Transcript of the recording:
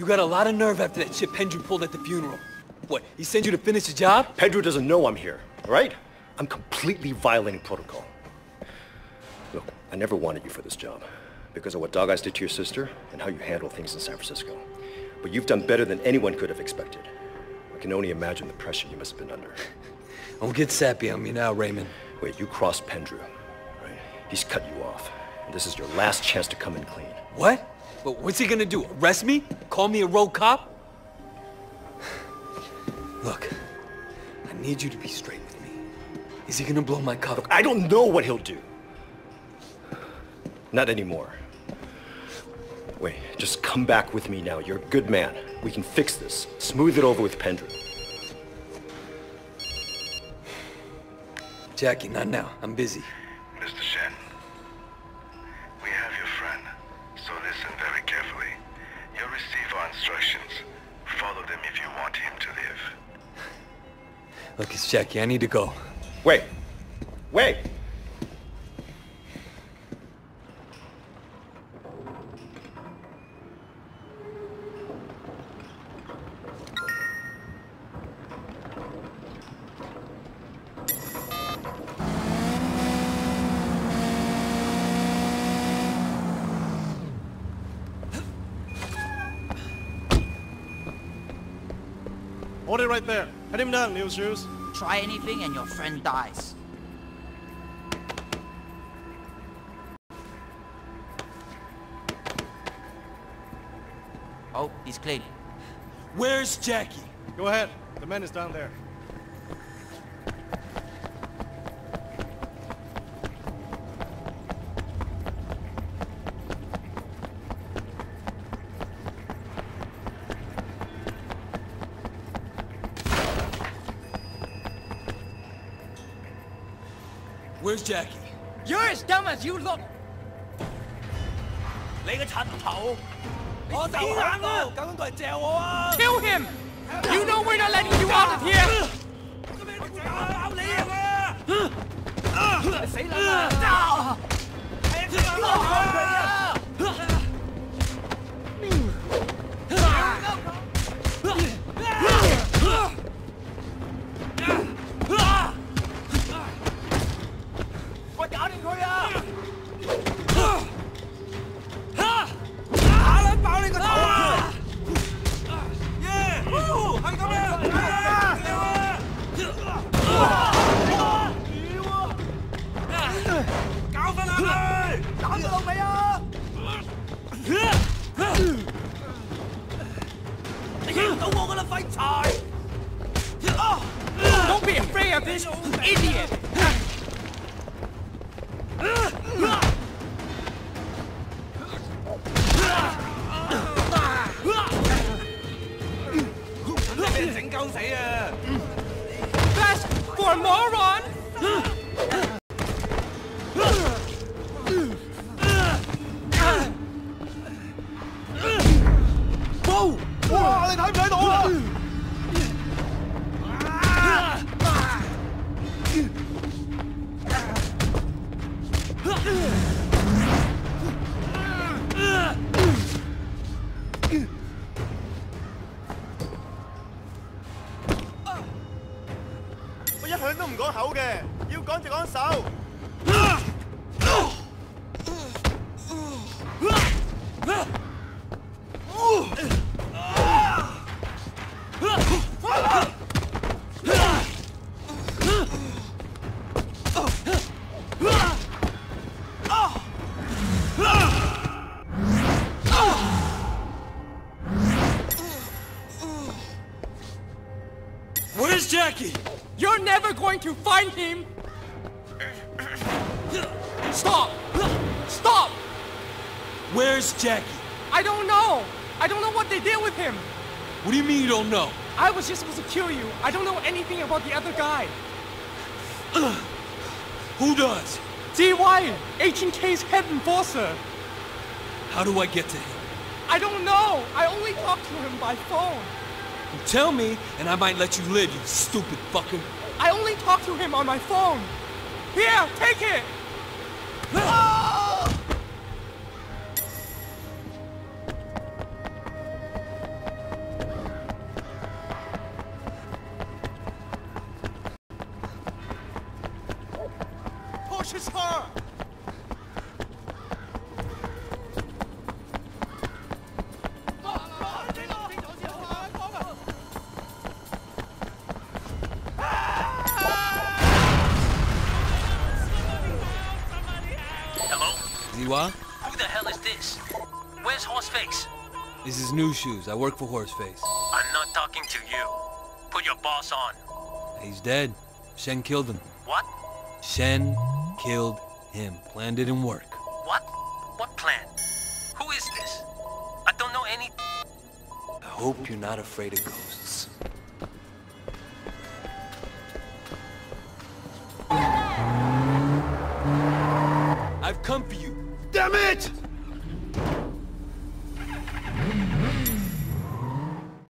You got a lot of nerve after that shit Pendrew pulled at the funeral. What, he sent you to finish the job? Pendrew doesn't know I'm here, all right? I'm completely violating protocol. Look, I never wanted you for this job because of what Dog Eyes did to your sister and how you handle things in San Francisco. But you've done better than anyone could have expected. I can only imagine the pressure you must have been under. Don't get sappy on me now, Raymond. Wait, you crossed Pendrew, right? He's cut you off. And this is your last chance to come in clean. What? But what's he gonna do? Arrest me? Call me a rogue cop? Look, I need you to be straight with me. Is he gonna blow my cover? I don't know what he'll do. Not anymore. Wait, just come back with me now. You're a good man. We can fix this. Smooth it over with Pendrew. Jackie, not now. I'm busy. Look, it's Jackie. I need to go. Wait. Wait! Hold it right there. Head him down, Neil Shoes. Try anything and your friend dies. Oh, he's clean. Where's Jackie? Go ahead. The man is down there. Where's Jackie? You're as dumb as you look! 你个柒头！我死硬啊！搞紧过嚟嚼我啊！ Kill him! You know we're not letting you out of here! 爆你啊！死啦！ 佢！打佢老味啊！你贏唔到我噶啦，廢柴！Don't be afraid of this, idiot! Ah! 俾你整鳩死啊！向都唔讲口嘅，要讲就讲手。Jackie? You're never going to find him! Stop! Stop! Where's Jackie? I don't know! I don't know what they did with him! What do you mean you don't know? I was just supposed to kill you. I don't know anything about the other guy. Who does? D. Wyatt, 18K's head enforcer. How do I get to him? I don't know. I only talked to him by phone. You tell me, and I might let you live, you stupid fucker. I only talk to him on my phone. Here, take it! Push his heart! Ziwa, Who the hell is this? Where's Horseface? this is New Shoes. I work for Horseface. I'm not talking to you. Put your boss on. He's dead. Shen killed him. What? Shen killed him. Plan didn't work. What? What plan? Who is this? I don't know any... I hope you're not afraid of ghosts. I've come for you. Damn it!